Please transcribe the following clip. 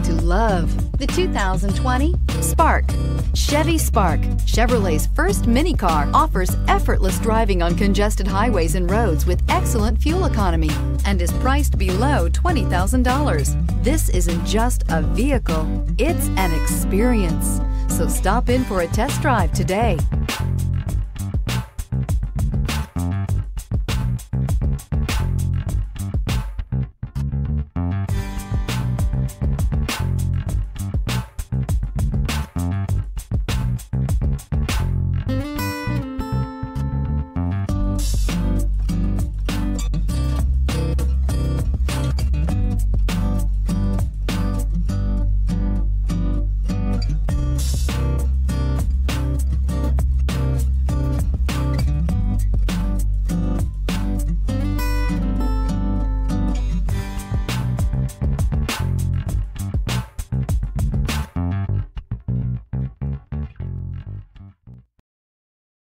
to love the 2020 Spark. Chevy Spark, Chevrolet's first mini car, offers effortless driving on congested highways and roads with excellent fuel economy and is priced below $20,000. This isn't just a vehicle, it's an experience. So stop in for a test drive today.